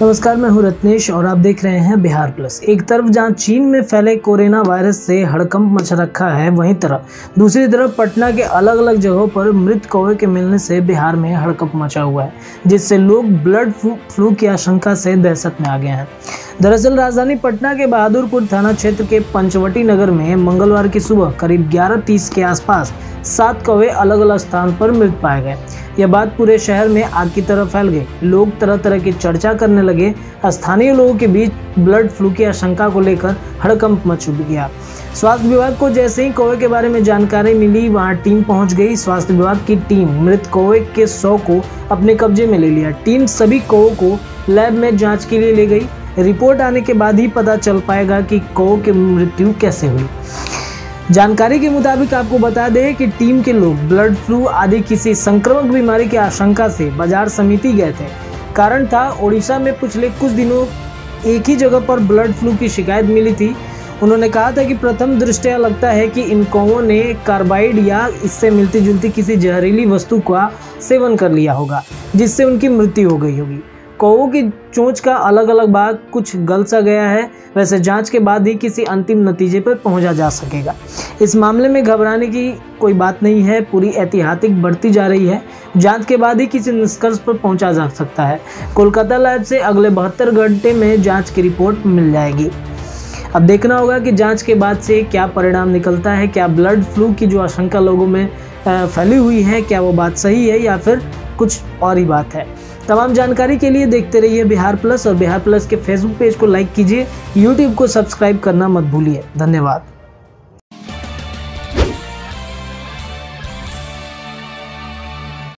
नमस्कार, मैं हूँ रत्नेश और आप देख रहे हैं बिहार प्लस। एक तरफ़ जहाँ चीन में फैले कोरोना वायरस से हड़कंप मच रखा है, वहीं तरफ़ दूसरी तरफ़ पटना के अलग अलग जगहों पर मृत कौवे के मिलने से बिहार में हड़कंप मचा हुआ है, जिससे लोग ब्लड फ्लू की आशंका से दहशत में आ गए हैं। दरअसल राजधानी पटना के बहादुरपुर थाना क्षेत्र के पंचवटी नगर में मंगलवार की सुबह करीब ग्यारह के आसपास सात कौवे अलग अलग स्थान पर मृत पाए गए। यह बात पूरे शहर में आग की तरह फैल गई। लोग तरह तरह की चर्चा करने लगे। स्थानीय लोगों के बीच ब्लड फ्लू की आशंका को लेकर हड़कंप मच गया स्वास्थ्य विभाग को जैसे ही कौवे के बारे में जानकारी मिली, वहाँ टीम पहुँच गई। स्वास्थ्य विभाग की टीम मृत कौवे के सौ को अपने कब्जे में ले लिया। टीम सभी कौवों को लैब में जाँच के लिए ले गई। रिपोर्ट आने के बाद ही पता चल पाएगा कि कौ की मृत्यु कैसे हुई। जानकारी के मुताबिक आपको बता दें कि टीम के लोग ब्लड फ्लू आदि किसी संक्रामक बीमारी की आशंका से बाज़ार समिति गए थे। कारण था, ओडिशा में पिछले कुछ दिनों एक ही जगह पर ब्लड फ्लू की शिकायत मिली थी। उन्होंने कहा था कि प्रथम दृष्टया लगता है कि इन कौवों ने कार्बाइड या इससे मिलती जुलती किसी जहरीली वस्तु का सेवन कर लिया होगा, जिससे उनकी मृत्यु हो गई होगी। कौवों की चोंच का अलग अलग भाग कुछ गल सा गया है, वैसे जाँच के बाद ही किसी अंतिम नतीजे पर पहुँचा जा सकेगा। इस मामले में घबराने की कोई बात नहीं है, पूरी एहतियातिक बढ़ती जा रही है। जाँच के बाद ही किसी निष्कर्ष पर पहुँचा जा सकता है। कोलकाता लैब से अगले बहत्तर घंटे में जाँच की रिपोर्ट मिल जाएगी। अब देखना होगा कि जाँच के बाद से क्या परिणाम निकलता है, क्या ब्लड फ्लू की जो आशंका लोगों में फैली हुई है, क्या वो बात सही है या फिर कुछ और ही बात है। तमाम जानकारी के लिए देखते रहिए बिहार प्लस और बिहार प्लस के फेसबुक पेज को लाइक कीजिए यूट्यूब को सब्सक्राइब करना मत भूलिए। धन्यवाद।